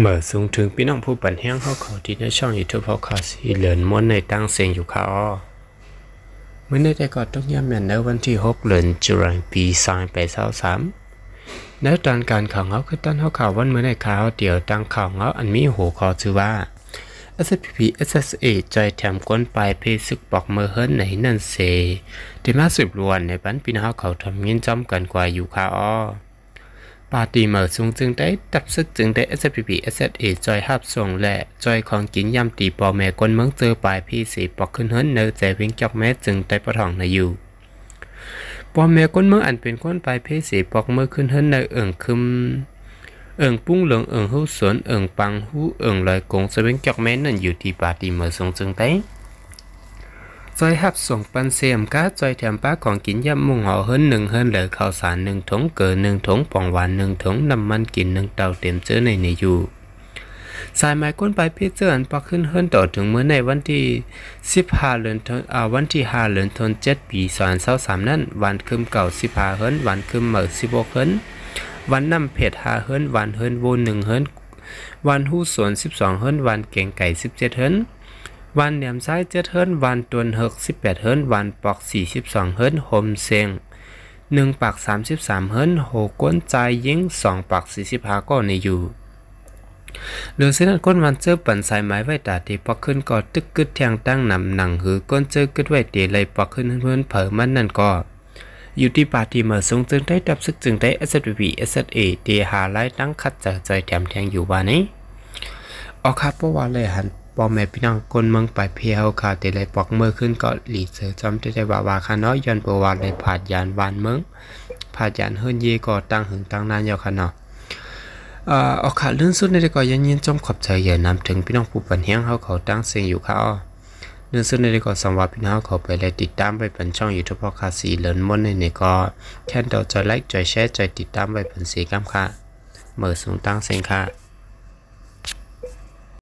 เมื่อสูงถึงพี่น้องผู้ปันแห้งเขาขอที่ในช่อง YouTube Podcast ที่เหลือนม้วนในตั้งเสียงอยู่ค่ะอ้อเมื่อในแต่ก่อนต้องย้ำยันในวันที่ 6เดือนจุลายปี2523ในตอนการข่าวเงาคือต้นเขาข่าววันเมื่อในข่าวเดียวตั้งข่าวเงาอันมีหัวข้อชื่อว่า SPP SSA จอยแถมก้นปลายเพซึกปอกเมื่อเฮิรนในนั่นเซที่มาสืบล้วนในปันพี่น้องเขาทำเงินจอมกันกว่าอยู่ค่ะอ้อ ปาตีเมื่อสูงจึงได้ตับซึกจึงได้ SPP SSA จอยหับส่งและจอยของกินยำตีปอแม่กนเมืองเจอปลายพี่สีปอกขึ้นเฮิรนเนอใจเพียงจอกแม่จึงได้ประทองในอยู่ปอแม่กนเมืองอันเป็นคนปลายพี่สีปอกเมื่อขึ้นเฮิรนในเอิ่งคึมเอิ่งปุ้งเหลืองเอิ่งหู้สวนเอิ่งปังหู้เอิ่งลอยกงเสเพียงจอกแม่นั่นอยู่ที่ปาตีเมื่อสูงจึงได้ จอยหับส่งปันเสียมก้าจอยแถมป้าของกินยำมุงห่อเฮิรนหนึ่งเฮิรนเหลือข้าวสารหนึ่งถุงเกินหนึ่งถุงป่องหวานหนึ่งถุงน้ำมันกินหนึ่งเตาเต็มเจอในในอยู่สายไม้ก้นไปเพชรเจออันปอกขึ้นเฮิรนต่อถึงเมื่อในวันที่สิบห้าเดือนธันอ่าวันที่ห้าเดือนธันเจ็ดปีสองเศร้าสามนั่นวันคืมเก่าสิบห้าเฮิรนวันคืมเหมื่อสิบหกเฮิรนวันน้ำเผ็ดห้าเฮิรนวันเฮิรนโวหนึ่งเฮิรนวันหู้สวนสิบสองเฮิรนวันเก่งไก่สิบเจ็ดเฮิรน วันเหนียมซ้ายเจ็ดเฮิรนวันตวนหกสิบแปดเฮิรนวันปอกสี่สิบสองเฮิรนโฮมเซงหนึ่งปักสามสิบสามเฮิรนโหก้นใจยิงสองปักสี่สิบห้าก็ในอยู่หรือเส้นก้นวันเจอปั่นสายไม้ไว้ตาที่ปอกขึ้นก็ตึกกึดแทงตั้งนำหนังหือก้นเจอกึดไว้เตีเลยปอกขึ้นเพื่อนเผอมันนั่นก็อยู่ที่ปาที่เมื่อทรงจึงได้ดับซึกจึงได้ SPP SSA ที่หาไล่ตั้งคัดจะใจแถมแทงอยู่บ้านนี้ออกครับเพราะว่าเลยหัน ปอแม่พี่น้องคนเมืองไปเพียวค่ะแต่เลยปอกเมื่อขึ้นก็หลีเสือจอมที่ได้ว่าวาค่ะเนาะย้อนประวัติเลยผาดยานวานเมืองผาดยานเฮิรนเยก็ตั้งหึงตั้งนานยาวค่ะเนาะเอ่อออกค่ะลื่นสุดในก็ยังยินจมขอบใจอย่านำถึงพี่น้องผู้ปันเฮียงเขาเขาตั้งเสียงอยู่ค่ะอ้อลื่นสุดในก็สังวาพี่น้องเขาไปเลยติดตามไปเป็นช่อง YouTube พอคาสีเลินมนในนี่ก็แค่เดาจอยไลค์จอยแชร์จอยติดตามไปเป็นสีกัมค่ะเมื่อสูงตั้งเสียงค่ะ